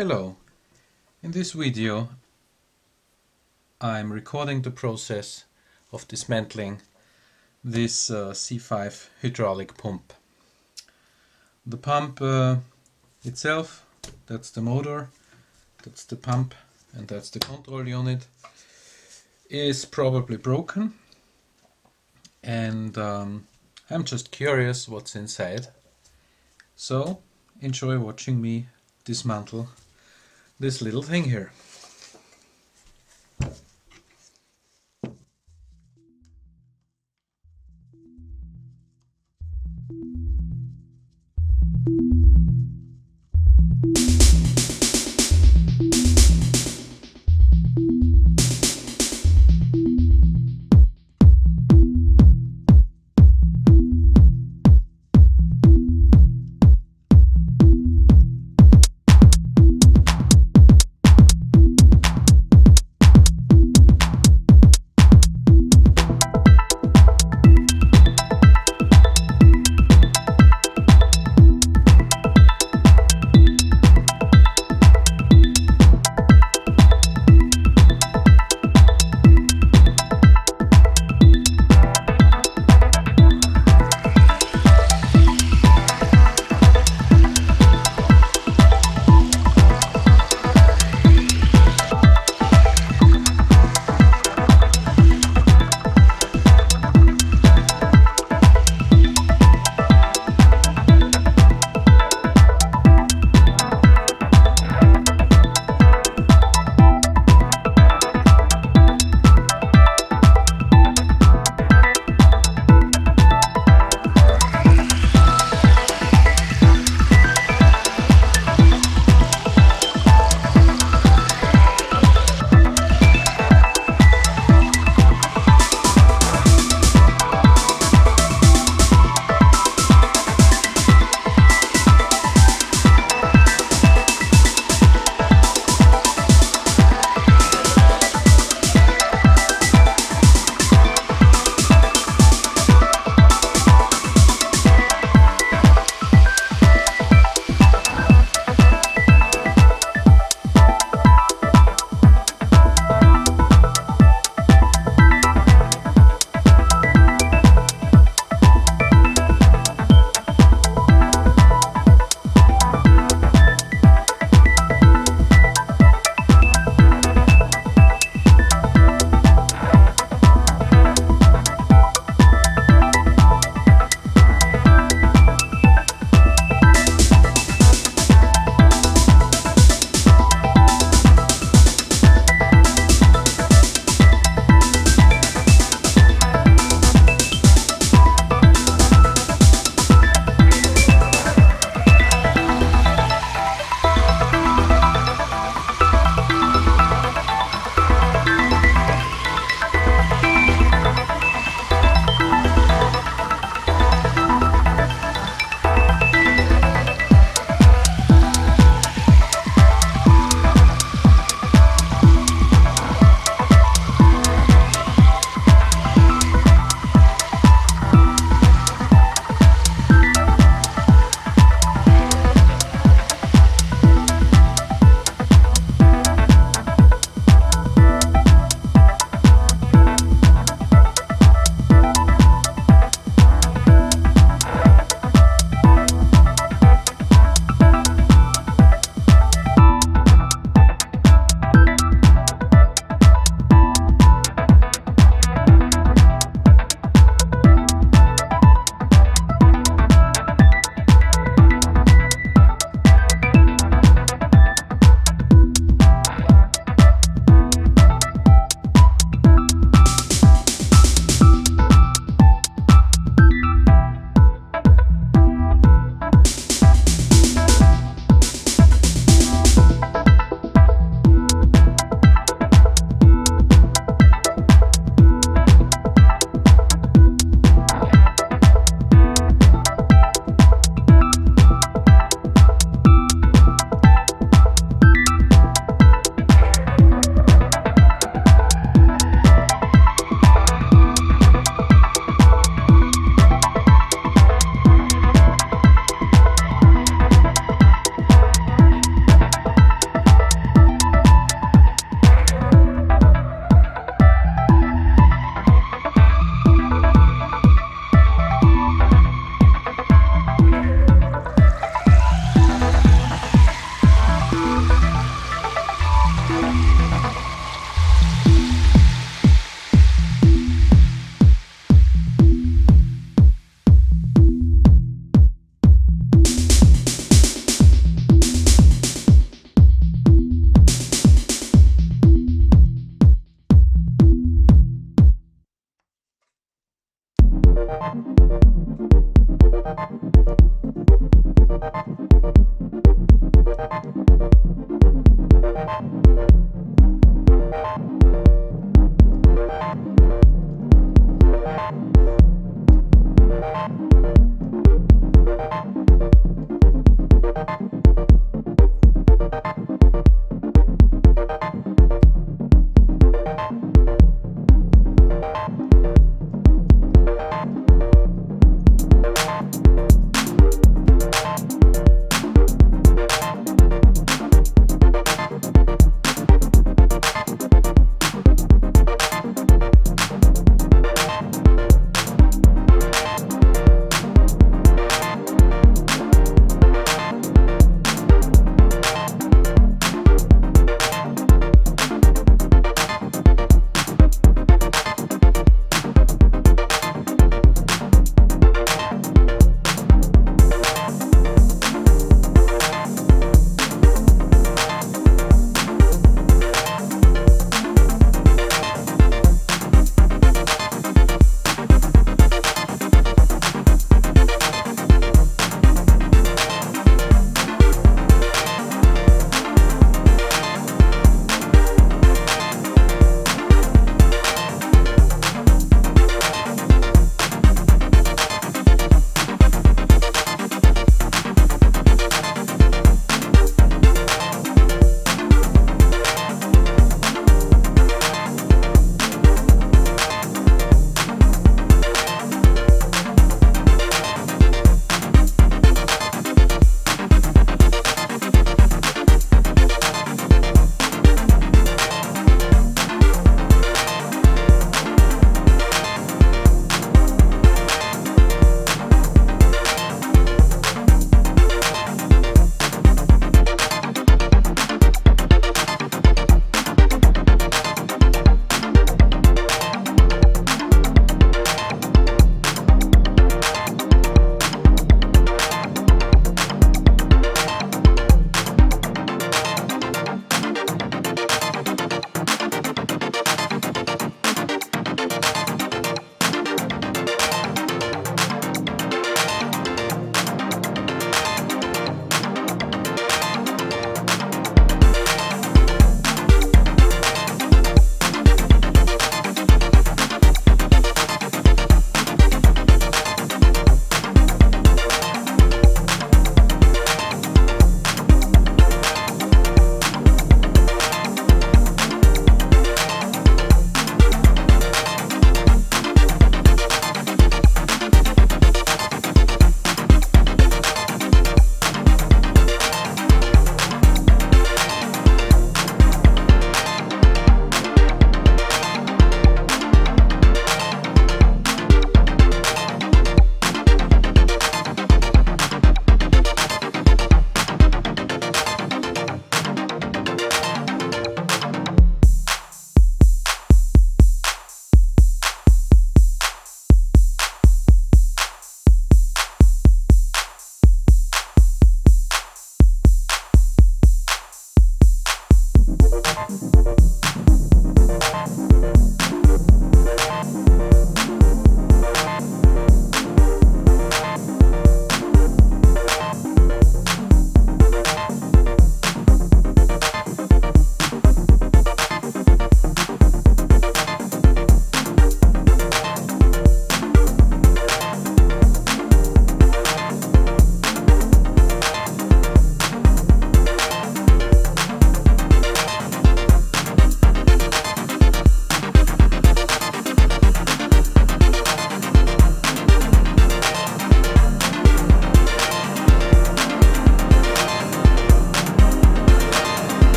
Hello, in this video I'm recording the process of dismantling this uh, C5 hydraulic pump. The pump uh, itself, that's the motor, that's the pump and that's the control unit, is probably broken and um, I'm just curious what's inside. So enjoy watching me dismantle this little thing here.